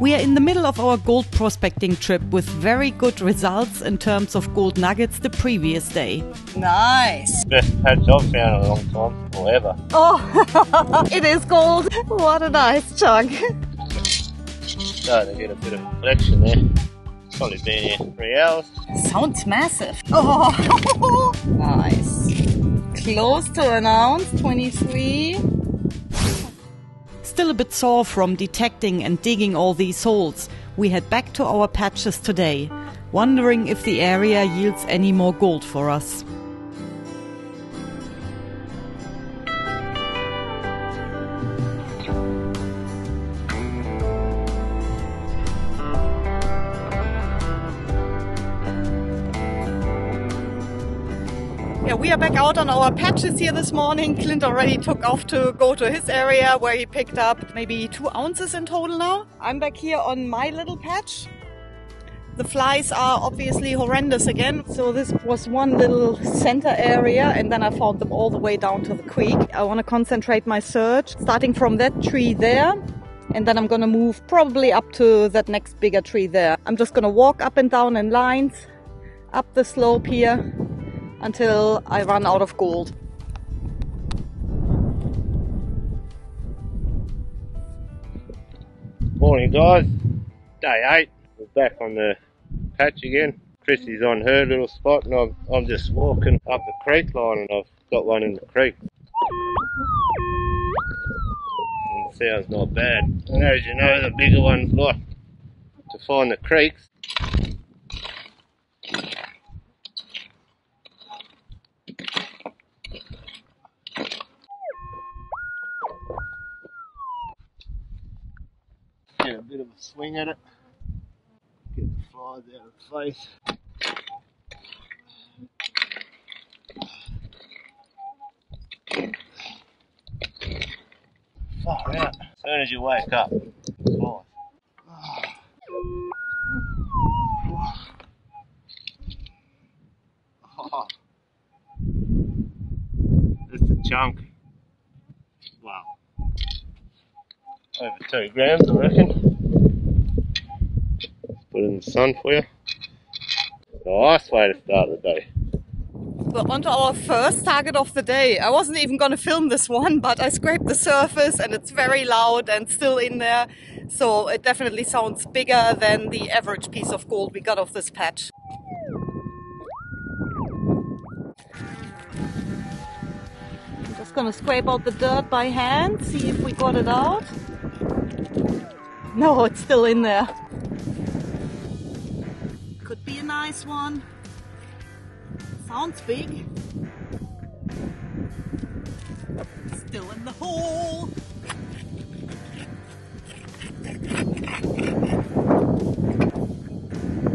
We are in the middle of our gold prospecting trip with very good results in terms of gold nuggets the previous day. Nice. Best patch I've found in a long time, or ever. Oh, it is gold. What a nice chunk. Starting to get a bit of collection there. Probably been here three hours. Sounds massive. Oh, nice. Close to an ounce, 23. Still a bit sore from detecting and digging all these holes, we head back to our patches today, wondering if the area yields any more gold for us. We are back out on our patches here this morning. Clint already took off to go to his area where he picked up maybe two ounces in total now. I'm back here on my little patch. The flies are obviously horrendous again. So this was one little center area and then I found them all the way down to the creek. I want to concentrate my search starting from that tree there and then I'm gonna move probably up to that next bigger tree there. I'm just gonna walk up and down in lines up the slope here until I run out of gold. Morning, guys. Day eight. We're back on the patch again. Krissy's on her little spot, and I'm, I'm just walking up the creek line, and I've got one in the creek. And sounds not bad. And as you know, the bigger ones like to find the creeks. Get a bit of a swing at it. Get the flies out of the face. Far out. As soon as you wake up, flies. Ah. Ah. That's a chunk. 32 grams, I reckon. Put it in the sun for you. Nice way to start the day. But onto our first target of the day. I wasn't even going to film this one, but I scraped the surface and it's very loud and still in there. So it definitely sounds bigger than the average piece of gold we got off this patch. I'm Just gonna scrape out the dirt by hand, see if we got it out. No, it's still in there. Could be a nice one. Sounds big. Still in the hole.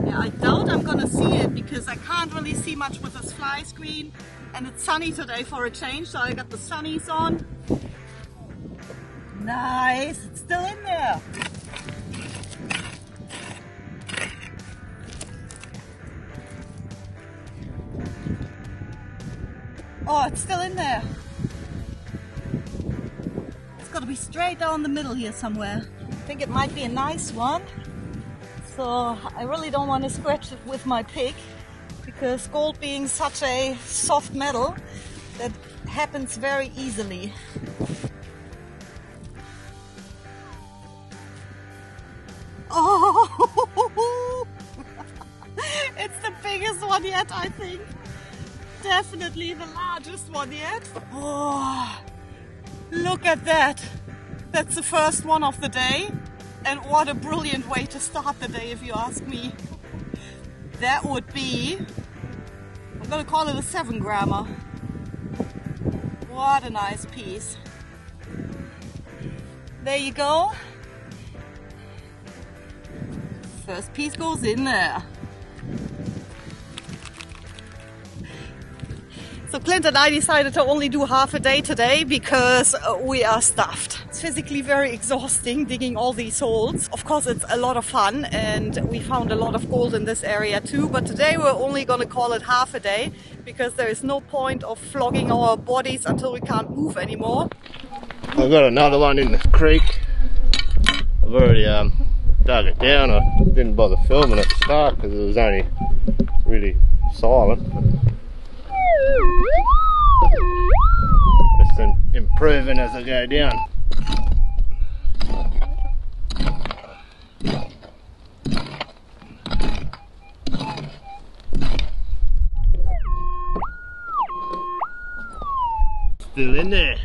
Yeah, I doubt I'm gonna see it because I can't really see much with this fly screen and it's sunny today for a change, so I got the sunnies on. Nice, it's still in there. Oh, it's still in there. It's got to be straight down the middle here somewhere. I think it might be a nice one. So I really don't want to scratch it with my pick because gold being such a soft metal that happens very easily. Oh, it's the biggest one yet, I think definitely the largest one yet. Oh, look at that. That's the first one of the day. And what a brilliant way to start the day, if you ask me. That would be, I'm gonna call it a seven grammer. What a nice piece. There you go. First piece goes in there. So Clint and I decided to only do half a day today because uh, we are stuffed. It's physically very exhausting digging all these holes. Of course, it's a lot of fun and we found a lot of gold in this area too. But today we're only going to call it half a day because there is no point of flogging our bodies until we can't move anymore. I've got another one in the creek. I've already um, dug it down. I didn't bother filming at the start because it was only really silent. Just improving as I go down. Still in there.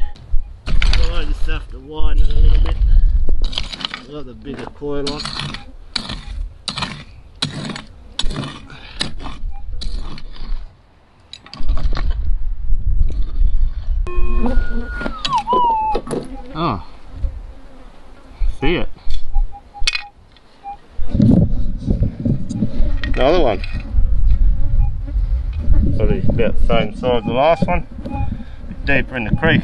I just have to widen it a little bit. Got the bigger coil on. Oh, see it. Another one. About the same size as the last one. Deeper in the creek.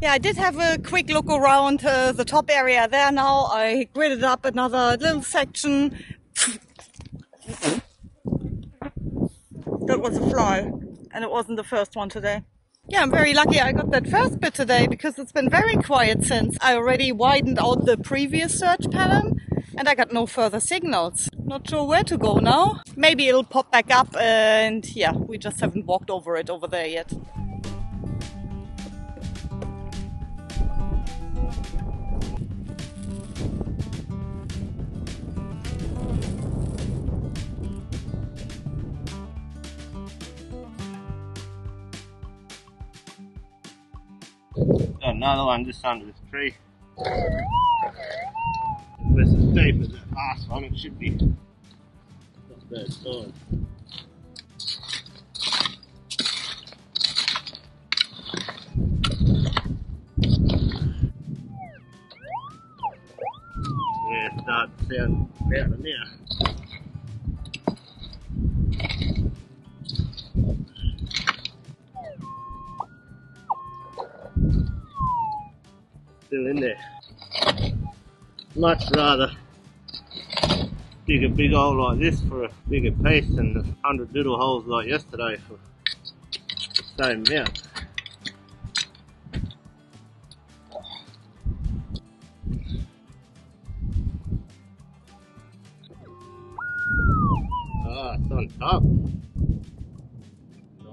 Yeah, I did have a quick look around uh, the top area there now. I gridded up another little section. that was a fly, and it wasn't the first one today. Yeah, I'm very lucky I got that first bit today because it's been very quiet since I already widened out the previous search pattern and I got no further signals. Not sure where to go now. Maybe it'll pop back up and yeah, we just haven't walked over it over there yet. Another one just under this tree. This is deep as that it should be not bad size. Yeah, start sound better now. Still in there. Much rather dig a big hole like this for a bigger piece than a hundred little holes like yesterday for the same amount. Ah, it's on top.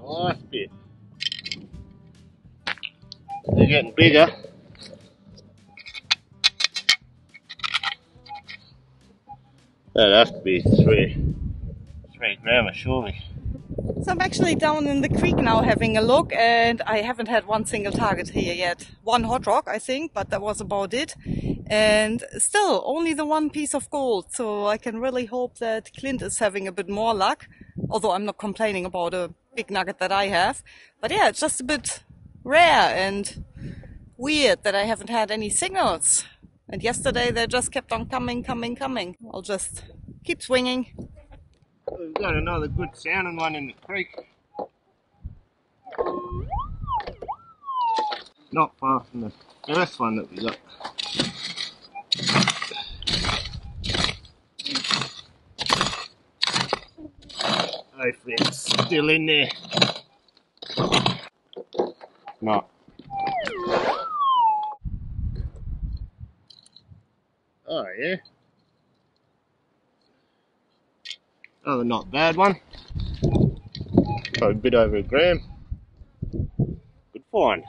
Nice bit. They're getting bigger. That'd have to be three, three gram, surely. So I'm actually down in the creek now having a look and I haven't had one single target here yet. One hot rock, I think, but that was about it. And still only the one piece of gold. So I can really hope that Clint is having a bit more luck. Although I'm not complaining about a big nugget that I have. But yeah, it's just a bit rare and weird that I haven't had any signals. And yesterday they just kept on coming, coming, coming. I'll just keep swinging. We've got another good sounding one in the creek. Not far from the first one that we got. Hopefully it's still in there. Not. Oh yeah. Oh, not bad one. Probably a bit over a gram. Good find.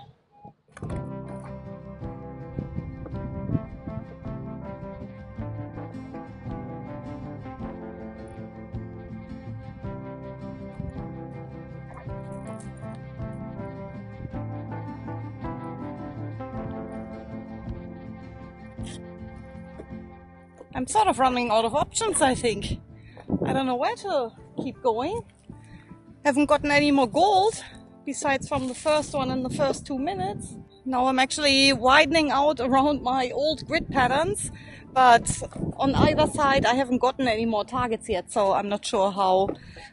I'm sort of running out of options, I think. I don't know where to keep going. Haven't gotten any more gold besides from the first one in the first two minutes. Now I'm actually widening out around my old grid patterns, but on either side I haven't gotten any more targets yet, so I'm not sure how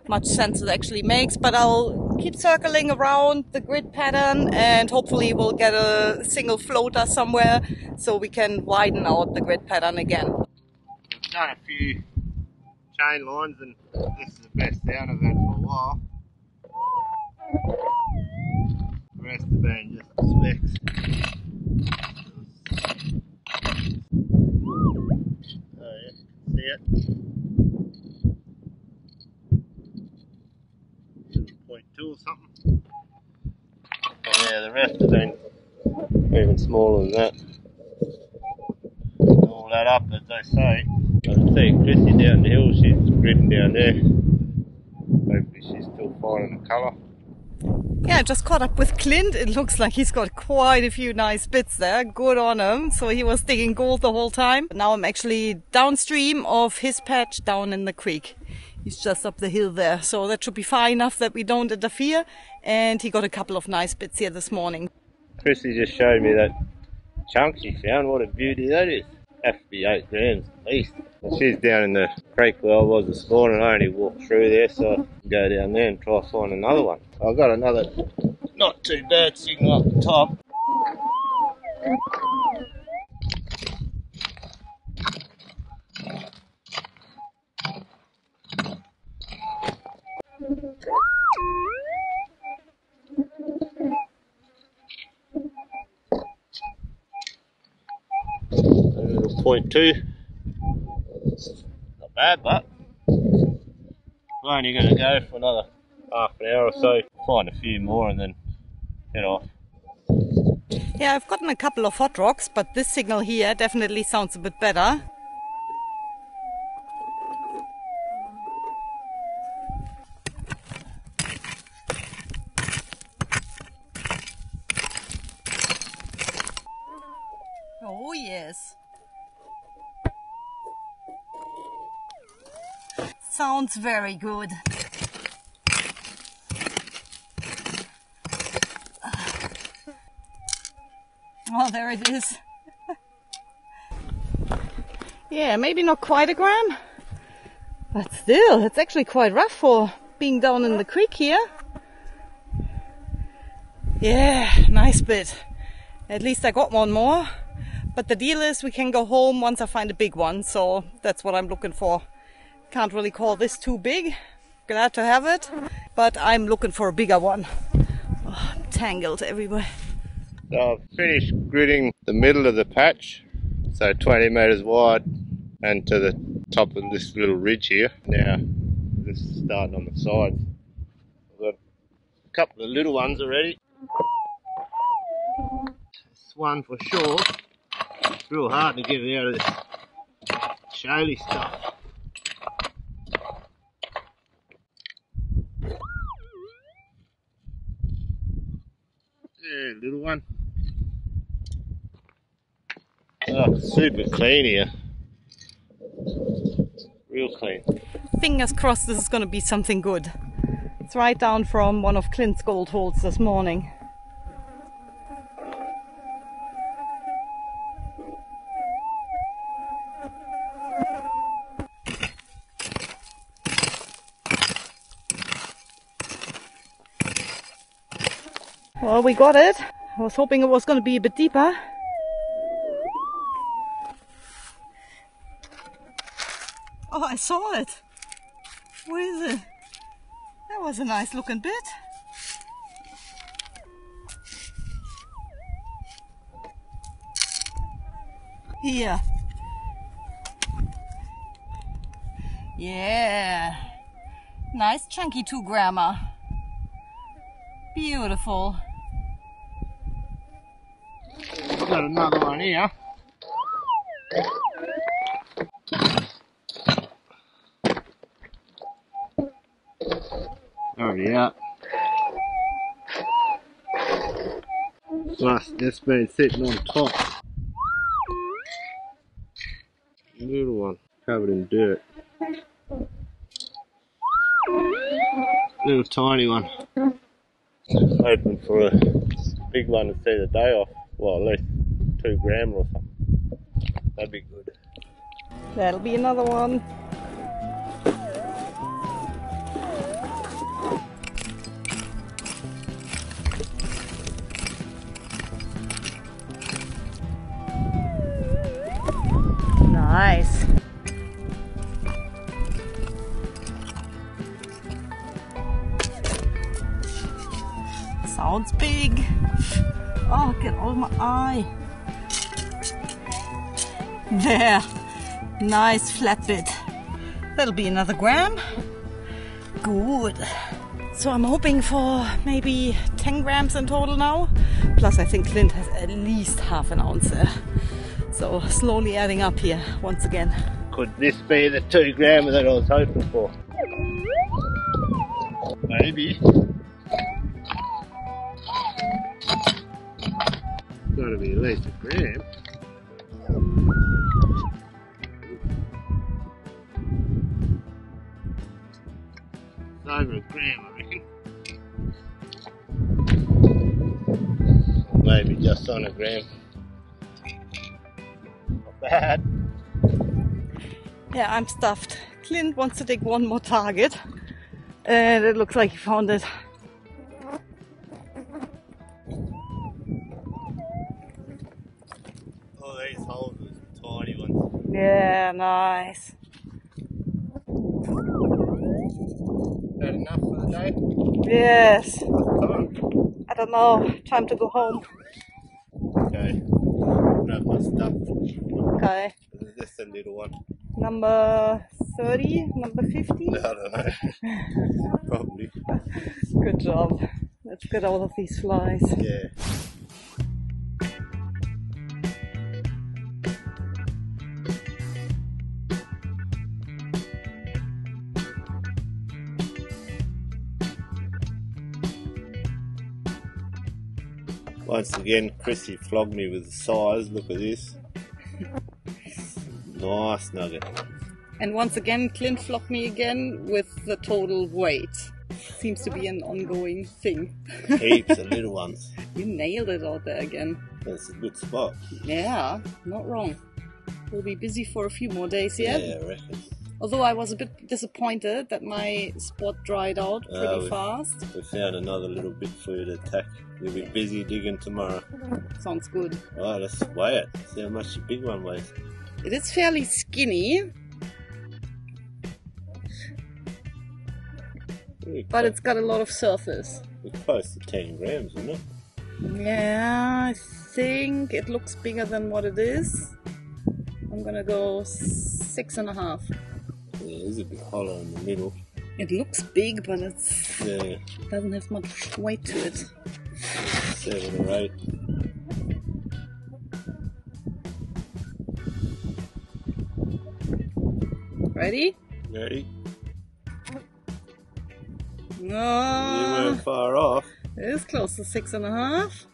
much sense it actually makes, but I'll keep circling around the grid pattern and hopefully we'll get a single floater somewhere so we can widen out the grid pattern again done a few chain lines and this is the best out of it for a while. The rest have been just specks. Oh yeah, yet. Point two or something. Oh, yeah, the rest even smaller than that. All that up, as they say. See Krissy down the hill, she's gridding down there. Hopefully she's still finding the colour. Yeah, I just caught up with Clint. It looks like he's got quite a few nice bits there. Good on him. So he was digging gold the whole time. Now I'm actually downstream of his patch down in the creek. He's just up the hill there. So that should be far enough that we don't interfere. And he got a couple of nice bits here this morning. Krissy just showed me that chunk she found. What a beauty that is. Have to be eight grams at least. She's down in the creek where I was this morning. I only walked through there, so I can go down there and try to find another one. I've got another not too bad signal up the top. Point two. Bad, but I'm only going to go for another half an hour or so, find a few more and then head off. Yeah, I've gotten a couple of hot rocks, but this signal here definitely sounds a bit better. Oh, yes. Sounds very good. Oh, there it is. yeah, maybe not quite a gram, but still, it's actually quite rough for being down in the creek here. Yeah, nice bit. At least I got one more. But the deal is we can go home once I find a big one, so that's what I'm looking for. Can't really call this too big. Glad to have it, but I'm looking for a bigger one. Oh, I'm tangled everywhere. So I've finished gridding the middle of the patch, so 20 metres wide, and to the top of this little ridge here. Now, this is starting on the sides. I've got a couple of little ones already. This one for sure. It's real hard to get it out of this shaly stuff. Little one. Oh, super clean here. Real clean. Fingers crossed this is going to be something good. It's right down from one of Clint's gold holes this morning. Well, we got it. I was hoping it was going to be a bit deeper. Oh, I saw it. Where is it? That was a nice looking bit. Here. Yeah. Nice chunky two grammer. Beautiful. Got another one here. Already out. Must just been sitting on top. Little one, covered in dirt. Little tiny one. Hoping for a big one to see the day off. Well, at least two gram or something. That'd be good. That'll be another one. There. Nice flat bit. That'll be another gram. Good. So I'm hoping for maybe 10 grams in total now. Plus, I think Clint has at least half an ounce there. So slowly adding up here once again. Could this be the two gram that I was hoping for? Maybe. Gotta be at least a gram. Just on a gram. Not bad. Yeah, I'm stuffed. Clint wants to take one more target. And it looks like he found it. Oh, these holes are tiny ones. Yeah, nice. That enough for the day? Yes. I don't know. Time to go home. Stuff. Okay. This is a little one. Number 30, number 50. I don't know. Probably. Good job. Let's get all of these flies. Yeah. Once again, Krissy flogged me with the size. Look at this. Nice nugget. And once again, Clint flogged me again with the total weight. Seems to be an ongoing thing. Heaps of little ones. You nailed it out there again. That's a good spot. Yeah, not wrong. We'll be busy for a few more days yet. Yeah, I reckon. Although I was a bit disappointed that my spot dried out ah, pretty Oh, we- fast. We found another little bit for you to attack. We'll be busy digging tomorrow. Sounds good. Oh, right, let's weigh it. See how much the big one weighs. It is fairly skinny, but it's got a lot of surface. we're close to 10 grams, isn't it? Yeah, I think it looks bigger than what it is. I'm gonna go six and a half. Yeah, there's a bit hollow in the middle. It looks big, but it Yeah, doesn't have much weight to it. seven or eight. Ready? Ready? You weren't far off. it is close to six and a half.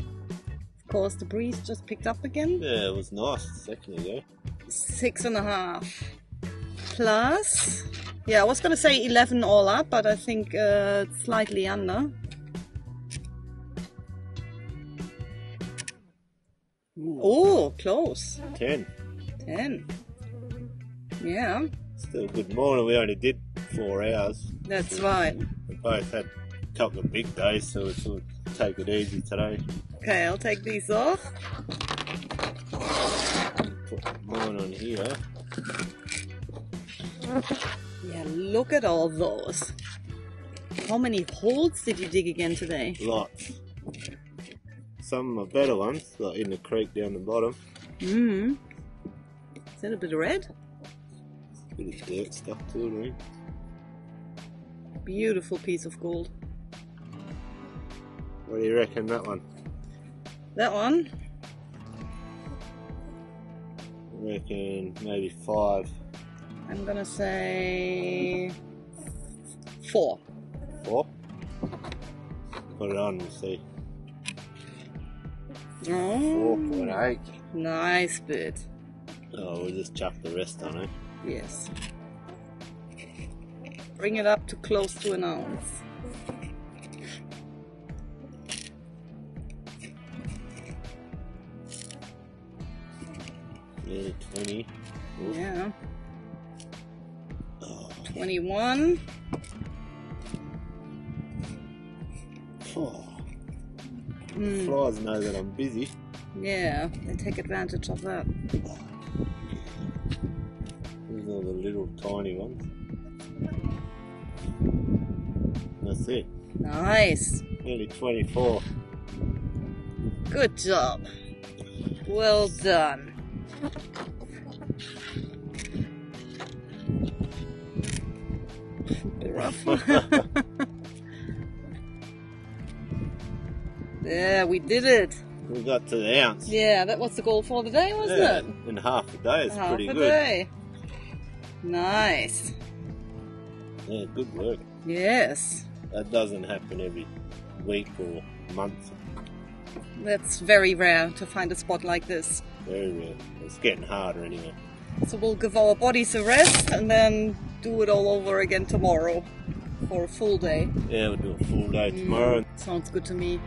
Of course, the breeze just picked up again. Yeah, it was nice a second ago. Six and a half. Plus, yeah, I was gonna say 11 all up, but I think uh, slightly under. Oh, close. 10. 10. Yeah, Still good morning. We only did four hours. that's right. We both had a couple of big days, so we thought take it easy today. Okay, I'll take these off. Put mine on here. Yeah, look at all those. How many holes did you dig again today? Lots. Some are better ones, like in the creek down the bottom. Hmm. Is that a bit of red? Bit of dirt stuff to it, eh? Beautiful piece of gold. What do you reckon that one? That one? I reckon maybe five, I'm gonna say four. four. Put it on and see. Four Oh, point eight. nice bit. Oh, we'll just chuck the rest on, it. Yes. Bring it up to close to an ounce. Nearly 20. Oof. Yeah. Oh, 21. oh. Hmm. Flies know that I'm busy. Yeah, they take advantage of that. These are the little tiny ones. That's it. Nice. Nearly 24. Good job. Well done. There, we did it. We got to the ounce. Yeah, that was the goal for the day, wasn't Yeah, it? in half a day, it's Half pretty a good. day. Nice. Yeah, good work. Yes, That doesn't happen every week or month. that's very rare to find a spot like this. Very rare. It's getting harder anyway. So we'll give our bodies a rest and then do it all over again tomorrow for a full day. Yeah, we'll do a full day tomorrow. Mm, sounds good to me.